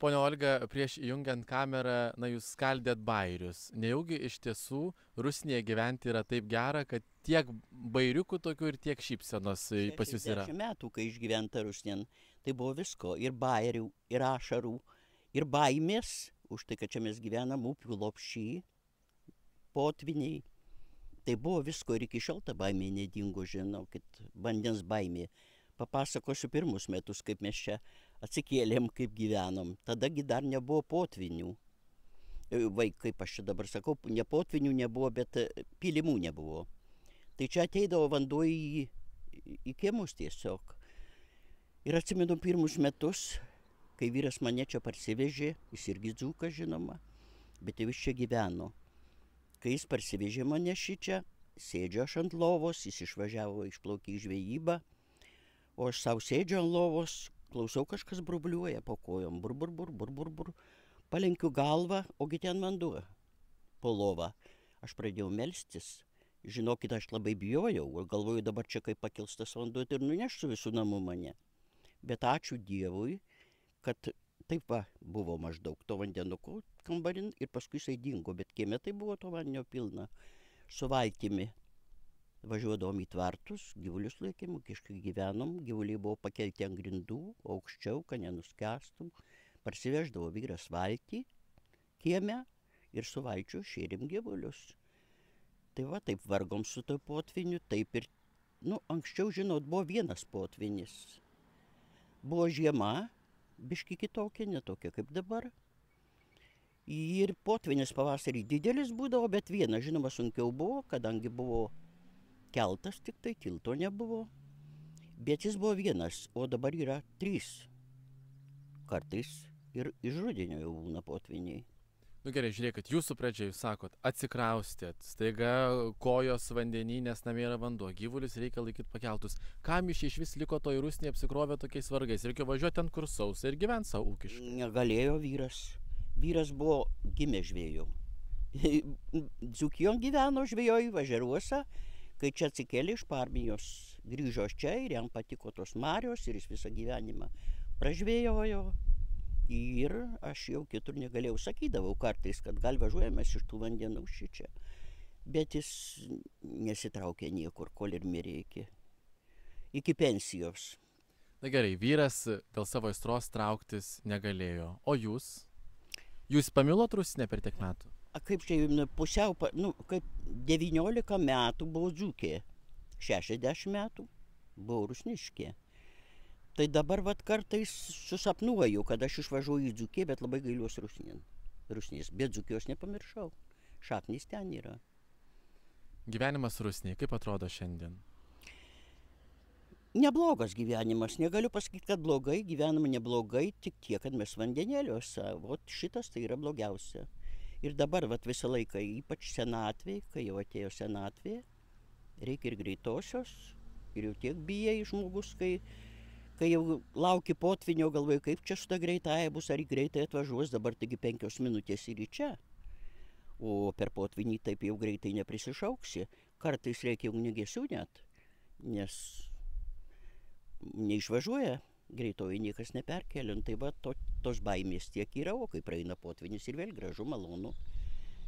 ponia olga prieš įjungiant kamerą na jūs skaldėt bajerius nejaugi iš tiesų rusnėje gyventi yra taip gera kad tiek bairiukų tokių ir tiek šypsenos pas jus yra metų, kai išgyventa Rusnien, tai buvo visko. Ir bairių, ir ašarų, ir baimės, už tai, kad čia mes gyvenam upių lopšy, potviniai. Tai buvo visko ir iki šiol ta baimė nedingo, žinokit, vandens baimė. Papasakosiu pirmus metus, kaip mes čia atsikėlėm, kaip gyvenom. Tadagi dar nebuvo potvinių. E, Vaikai, kaip aš čia dabar sakau, ne potvinių nebuvo, bet e, pilimų nebuvo. Tai čia ateidavo vanduo į, į kiemus tiesiog. Ir atsimenu pirmus metus, kai vyras mane čia parsivežė, jis irgi dzūkas žinoma, bet jau jis čia gyveno. Kai jis parsivežė mane šį čia, sėdžiu aš ant lovos, jis išvažiavo išplaukė į žvejybą, o aš savo sėdžiu ant lovos, klausau kažkas brubliuoja po kojom, bur, bur, bur, bur, bur, bur. Palenkiu galvą, ogi ten vanduo po lovą. Aš pradėjau melstis. Žinokit, aš labai bijojau ir galvoju dabar čia kaip pakils tas vanduo ir nuneš su visų namų mane. Bet ačiū Dievui, kad taip va buvo maždaug to vandenuko kambarin ir paskui jisai dingo, bet kieme tai buvo to vandenio pilna. Su valtimi važiuodavom į tvartus, gyvulius laikėm, kažkai gyvenom, gyvuliai buvo pakelti ant grindų, aukščiau, kad nenuskestum. Parsiveždavo vyras valtį kieme ir su valčiu šėrim gyvulius. Tai va taip vargom su to potviniu, taip ir, nu, anksčiau, žinot, buvo vienas potvinis. Buvo žiema, biški kitokia, netokia kaip dabar. Ir potvinis pavasarį didelis būdavo, bet vienas, žinoma, sunkiau buvo, kadangi buvo keltas, tik tai tilto nebuvo. Bet jis buvo vienas, o dabar yra trys. Kartais ir iš rudenio jau būna potviniai. nu gerai žiūrėkit jūsų pradžia jūs sakot atsikraustėt staiga kojos vandeny nes namie yra vanduo gyvulius reikia laikyt pakeltus kam jūs čia išvis likot toj rusnėj apsikrovę tokiais vargais reikėjo važiuot ten kur sausa ir gyvent sau ūkiškai Negalėjo vyras. Vyras buvo gimęs žvėjų. Dzukijon gyveno žvėjoj važiaruose, kai čia atsikėlė iš Parmijos. Grįžo čia ir jam patiko tos marios ir jis visą gyvenimą pražvėjojo. Ir aš jau kitur negalėjau sakydavau kartais, kad gal važiuojame iš tų vandenų šičia. Bet jis nesitraukė niekur, kol ir mirė iki, iki pensijos. na gerai vyras dėl savo aistros trauktis negalėjo o jūs jūs pamilot rusnę per tiek metų kaip čia jums pusiau, nu, kaip 19 metų buvo dzūkė, 60 metų buvo rusniškė. Tai dabar vat kartais susapnuoju, kad aš išvažiuoju į dzūkį, bet labai gailiuosi rusnien. Rusnės, bet dzūkijos nepamiršau. Šaknys ten yra. gyvenimas rusnėj kaip atrodo šiandien Neblogas gyvenimas, negaliu pasakyti, kad blogai, gyvenam neblogai, tik tiek, kad mes vandenėliuose, o šitas tai yra blogiausia. Ir dabar vat, visą laiką, ypač senatvėje, kai jau atėjo senatvė, reikia ir greitosios, ir jau tiek bijai žmogus, kai, kai jau lauki potvinio, galvoji, kaip čia su ta greitaja bus, ar greitai atvažiuos, dabar taigi penkios minutės ir į čia. O per potvinį taip jau greitai neprisišauksi, kartais reikia ugniagesių net, nes neišvažiuoja greitoji niekas neperkelia, nu tai va to, tos baimės tiek yra, o kai praeina potvinis ir vėl gražu, malonu.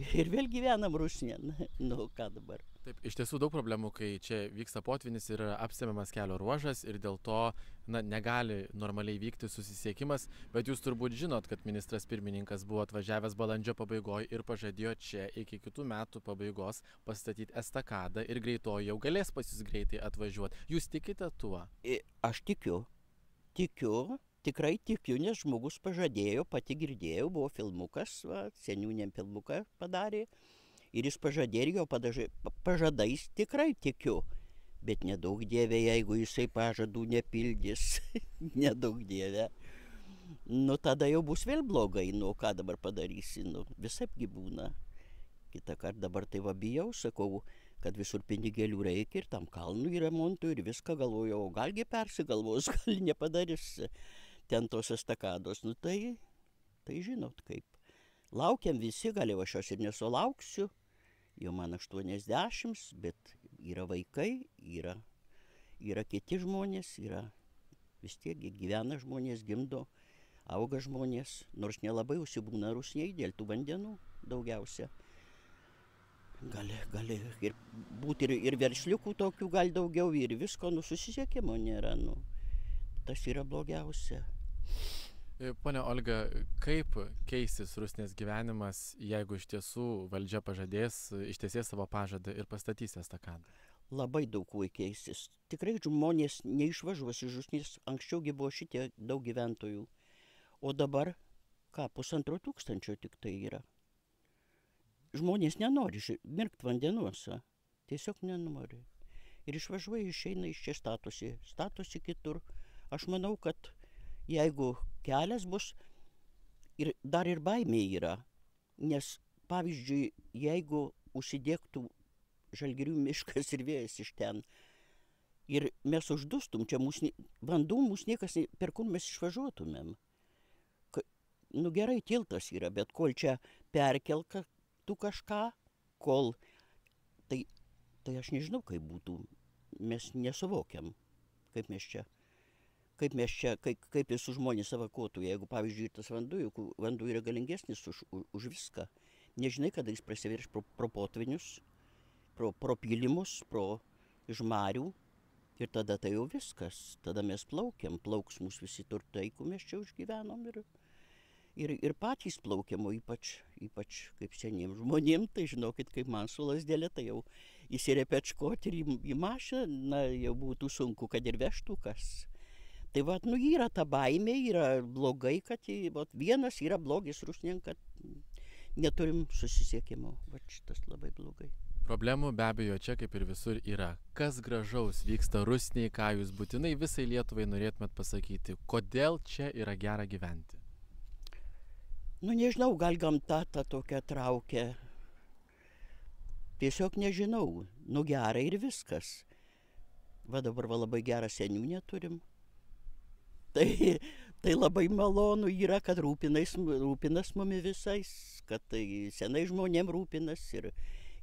Ir vėl gyvenam rusnien, nu ką dabar. taip iš tiesų daug problemų kai čia vyksta potvynis ir apsemiamas kelio ruožas ir dėl to na negali normaliai vykti susisiekimas. Bet jūs turbūt žinot kad ministras pirmininkas buvo atvažiavęs balandžio pabaigoj ir pažadėjo čia iki kitų metų pabaigos pastatyt estakadą ir greitoji jau galės pas jus greitai atvažiuot. Jūs tikite tuo? I- Aš tikiu, tikiu, tikrai tikiu, nes žmogus pažadėjo, pati girdėjau, buvo filmukas, va, seniūnėm filmuką padarė. Ir jis pažadėjo ir jo padažai, pa- pažadais tikrai tikiu. Bet nedaug dievė, jeigu jisai pažadų nepildys, nedaug dievė. Nu tada jau bus vėl blogai, nu ką dabar padarysi, nu visaipgi būna. Kita kartą dabar tai va bijau, sakau, kad visur pinigėlių reikia ir tam kalnui remontui ir viską galvoju, o galgi persigalvos, gal nepadarys ten tos estakados. Nu tai, tai žinot kaip. Laukiam visi, gal aš jos ir nesulauksiu, jau man 80, bet yra vaikai, yra, yra kiti žmonės, yra vis tiek gyvena žmonės, gimdo. auga žmonės, nors nelabai užsibūna rusniai dėl tų vandenų daugiausia. Gali, gali ir būti ir, ir versliukų tokių gal daugiau, ir visko, nu susisiekimo nėra, nu. Tas yra blogiausia. E, pone Olga, kaip keisis Rusnės gyvenimas, jeigu iš tiesų valdžia pažadės, ištiesės savo pažadą ir pastatys estakadą? Labai daug kuo keisis. Tikrai žmonės neišvažiuos iš Rusnės, anksčiaugi buvo šitie daug gyventojų. O dabar, ką, pusantro tūkstančio tik tai yra. Žmonės nenori mirkti vandenuose. Tiesiog nenori. Ir išvažiuoja, išeina iš čia statosi, statosi kitur. Aš manau, kad jeigu kelias bus, ir dar ir baimė yra. Nes, pavyzdžiui, jeigu užsidėktų žalgirių miškas ir vėjas iš ten, ir mes uždustum, čia mūsų, vandų mūsų niekas, per kur mes išvažiuotumėm nu gerai tiltas yra, bet kol čia perkelka tu kažką, kol tai, tai aš nežinau, kaip būtų. Mes nesuvokiam, kaip mes čia. Kaip mes čia, kaip, kaip visų žmonės evakuotų, jeigu, pavyzdžiui, tas vanduo, juk vanduo yra galingesnis už, už, už viską. Nežinai, kada jis prasiverš pro, pro potvinius, pro, pro pylimus, pro žmarių. Ir tada tai jau viskas. Tada mes plaukiam, plauks mūsų visi turtai, kur mes čia užgyvenom. Ir, ir, ir patys plaukiam, o ypač, ypač kaip seniem žmonėm, tai žinokit, kaip man su lasdėlė, tai jau įsirepečkoti ir į, į mašiną, jau būtų sunku, kad ir vežtų kas. Tai vad, nu, yra ta baimė, yra blogai, kad vat, vienas yra blogis rusnien, kad neturim susisiekimo. Va šitas labai blogai. Problemų be abejo čia kaip ir visur yra. Kas gražaus vyksta rusniai, ką jūs būtinai visai Lietuvai norėtumėt pasakyti, kodėl čia yra gera gyventi? Nu nežinau, gal gamta ta tokia traukia. Tiesiog nežinau, nu gerai ir viskas. Va dabar va labai gerą seniūnę turim. Tai, tai labai malonu yra, kad rūpinais, rūpinas mumi visais, kad tai senai žmonėm rūpinas ir,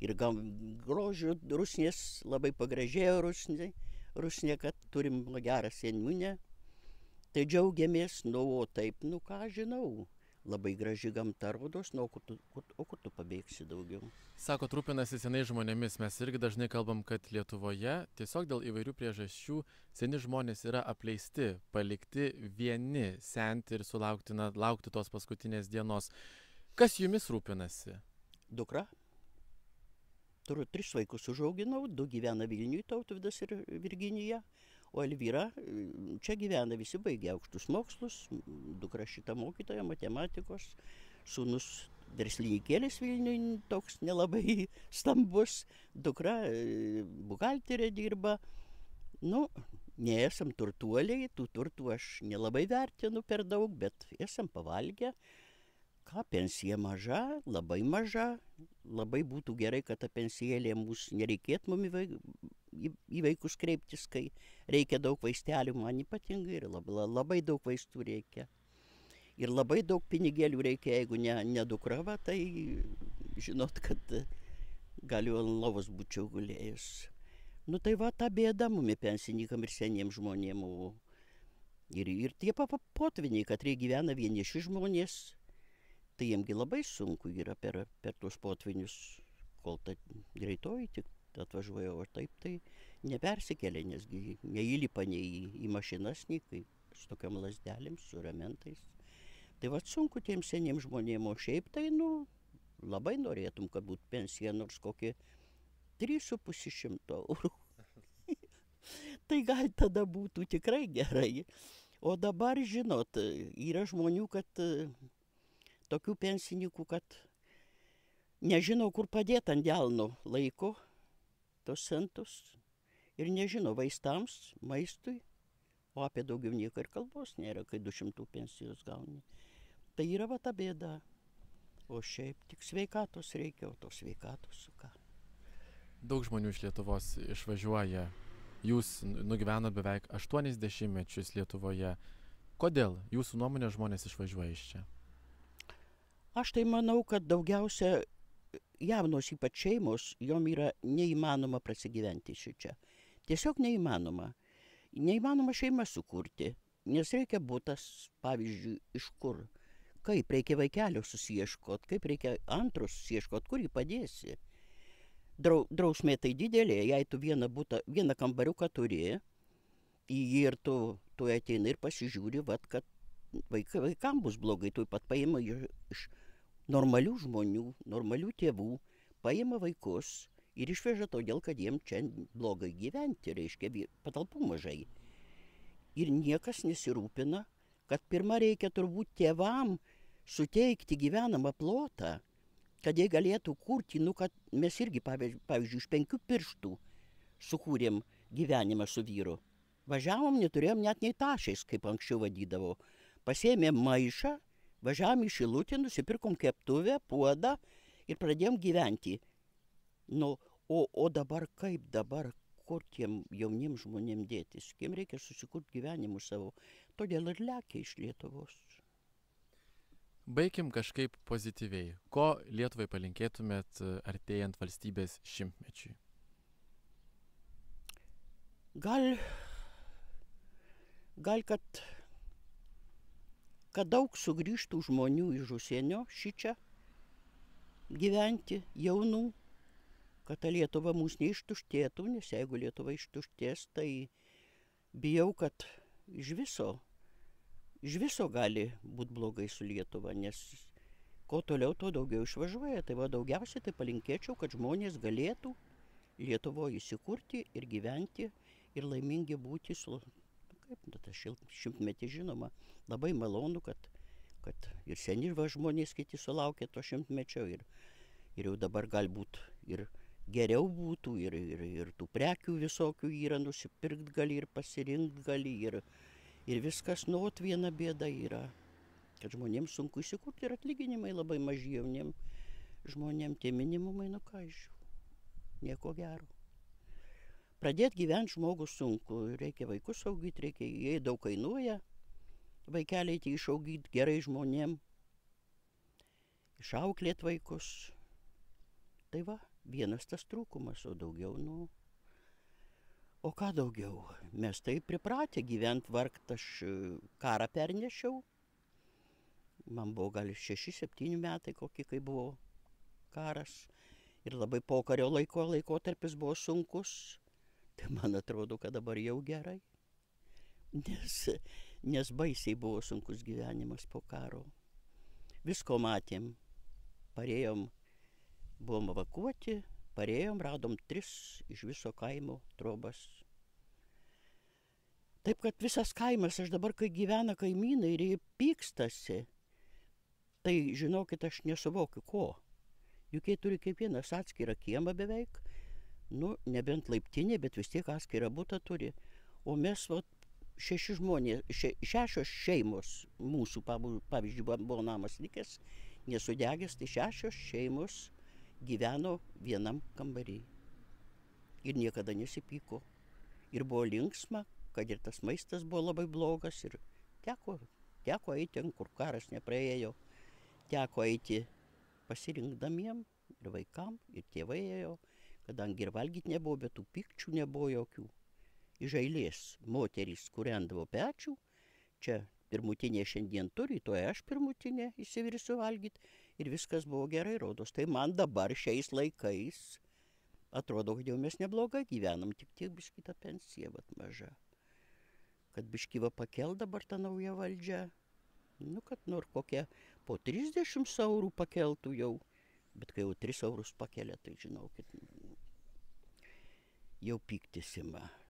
ir gam grožių rusnės labai pagražėjo rusnė, rusnė, kad turim gerą seniūnę. Tai džiaugiamės, nu, o taip, nu ką žinau labai graži gamta rodos, nu, o kur tu, kur, o kur tu pabėgsi daugiau? Sakot, rūpinasi senai žmonėmis. Mes irgi dažnai kalbam, kad Lietuvoje tiesiog dėl įvairių priežasčių seni žmonės yra apleisti, palikti vieni, senti ir sulaukti, na, laukti tos paskutinės dienos. Kas jumis rūpinasi? Dukra. Turiu tris vaikus užauginau, du gyvena Vilniuje, Tautvidas ir Virginija o elvyra čia gyvena visi baigę aukštus mokslus dukra šita mokytoja matematikos sūnus verslininkėlis vilniuj toks nelabai stambus dukra e, buhalterė dirba. Nu nesam turtuoliai tų turtų aš nelabai vertinu per daug bet esam pavalgę. Ką pensija maža labai maža labai būtų gerai kad ta pensijėlė mūsų nereikėtų mum į, į vaikus kreiptis, kai reikia daug vaistelių, man ypatingai ir labai, labai daug vaistų reikia. Ir labai daug pinigėlių reikia, jeigu ne, ne dukrava, tai žinot, kad galiu ant lovos būčiau gulėjus. Nu tai va ta bėda mumi pensininkam ir seniems žmonėm. Ir, ir tie potviniai, kad reikia gyvena vieniši žmonės, tai jiemgi labai sunku yra per, per tuos potvinius, kol ta greitoji tik atvažiuoja, o taip tai nepersikelia, nesgi neįlipa nei į, į mašinas, nei kaip su tokiam lasdelėm, su ramentais. Tai va sunku tiems seniems žmonėms, o šiaip tai, nu, labai norėtum, kad būtų pensija nors kokie 3,5 šimto eurų. tai gal tada būtų tikrai gerai. O dabar, žinot, yra žmonių, kad tokių pensininkų, kad nežino, kur padėti ant delno laiko tos centus ir nežino vaistams, maistui, o apie daugiau nieko ir kalbos nėra, kai 200 pensijos gauni. Tai yra va ta bėda. O šiaip tik sveikatos reikia, o to sveikatos su ką. Daug žmonių iš Lietuvos išvažiuoja. Jūs nugyvenot beveik 80 mečius Lietuvoje. Kodėl jūsų nuomonė žmonės išvažiuoja iš čia? Aš tai manau, kad daugiausia jaunos ypač šeimos, jom yra neįmanoma prasigyventi šičia. Tiesiog neįmanoma. Neįmanoma šeimą sukurti. nes reikia butas, pavyzdžiui, iš kur. Kaip reikia vaikelio susieškot, kaip reikia antros susieškot, kur jį padėsi. Drau, drausmė tai didelė, jei tu vieną, butą, vieną kambariuką turi, į jį ir tu, tu ateini ir pasižiūri, vat, kad vaikai, vaikam bus blogai, tu pat paima iš normalių žmonių, normalių tėvų, paima vaikus ir išveža todėl, kad jiem čia blogai gyventi, reiškia patalpų mažai. Ir niekas nesirūpina, kad pirmą reikia turbūt tėvam suteikti gyvenamą plotą, kad jie galėtų kurti, nu, kad mes irgi, pavyzdžiui, iš penkių pirštų sukūrėm gyvenimą su vyru. Važiavom, neturėjom net nei tašiais, kaip anksčiau vadydavo. Pasėmėm maišą, važiavom į Šilutį, nusipirkom keptuvę, puodą ir pradėjom gyventi. Nu, o, o dabar kaip dabar, kur tiem jaunim žmonėm dėtis, kiem reikia susikurti gyvenimus savo, todėl ir lekia iš Lietuvos. Baigim kažkaip pozityviai. Ko Lietuvai palinkėtumėt e, artėjant valstybės šimtmečiui? Gal, gal kad, kad daug sugrįžtų žmonių iš užsienio šičia gyventi, jaunų, kad ta Lietuva mūsų neištuštėtų, nes jeigu Lietuva ištuštės, tai bijau, kad iš viso iš viso gali būt blogai su Lietuva, nes kuo toliau, tuo daugiau išvažiuoja. Tai va daugiausiai tai palinkėčiau, kad žmonės galėtų Lietuvoje įsikurti ir gyventi ir laimingi būti su, kaip nu, tas šimtmetį žinoma, labai malonu, kad, kad ir seni va žmonės kiti sulaukė to šimtmečio ir, ir jau dabar galbūt ir geriau būtų ir, ir, ir tų prekių visokių yra nusipirkt gali ir pasirinkt gali ir, ir viskas, nu, ot viena bėda yra, kad žmonėms sunku įsikurti ir atlyginimai labai maži jauniem žmonėm, tie minimumai, nu ką iš jų, nieko gero. Pradėti gyventi žmogus sunku, reikia vaikus saugyti, reikia, jie daug kainuoja, vaikeliai tai išaugyti gerai žmonėm, išauklėti vaikus. Tai va, vienas tas trūkumas, o daugiau, nu, o ką daugiau? Mes taip pripratę gyvent vargt aš e, karą pernešiau. Man buvo gal šeši septyni metai kokie kai buvo karas. Ir labai pokario laiko laikotarpis buvo sunkus tai man atrodo kad dabar jau gerai nes nes baisiai buvo sunkus gyvenimas po karo visko matėm parėjom buvom evakuoti parėjom, radom tris iš viso kaimo trobas. Taip kad visas kaimas, aš dabar, kai gyvena kaimynai ir jie pykstasi, tai žinokit, aš nesuvokiu ko. Juk jie turi kiekvienas atskirą kiemą beveik, nu, nebent laiptinė, bet vis tiek atskirą būtą turi. O mes, va, šeši žmonės, še, šešios šeimos mūsų, pavyzdžiui, buvo namas likęs, nesudegęs, tai šešios šeimos gyveno vienam kambary. Ir niekada nesipyko. Ir buvo linksma, kad ir tas maistas buvo labai blogas ir teko, teko eiti ten, kur karas nepraėjo. Teko eiti pasirinkdamiem ir vaikam, ir tėvai ėjo, kadangi ir valgyti nebuvo, bet tų pikčių nebuvo jokių. Iš eilės moterys kurendavo pečių, čia pirmutinė šiandien turi, to aš pirmutinė įsivirsiu valgyti ir viskas buvo gerai, rodos. Tai man dabar šiais laikais atrodo, kad jau mes neblogai gyvenam, tik tiek biškita pensija, bet maža. Kad biškyva pakel dabar tą naują valdžią, nu kad nors kokia po 30 eurų pakeltų jau, bet kai jau 3 eurus pakelia, tai žinokit, eu pico de cima. Assim,